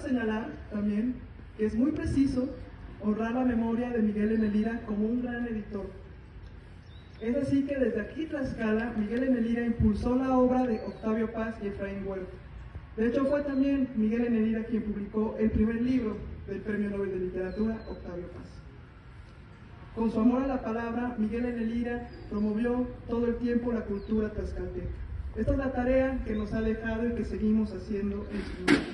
Señalar también que es muy preciso honrar la memoria de Miguel Enelira como un gran editor. Es así que desde aquí Tlaxcala, Miguel Enelira impulsó la obra de Octavio Paz y Efraín Huerta. De hecho, fue también Miguel Enelira quien publicó el primer libro del Premio Nobel de Literatura, Octavio Paz. Con su amor a la palabra, Miguel Enelira promovió todo el tiempo la cultura tlaxcalteca. Esta es la tarea que nos ha dejado y que seguimos haciendo en su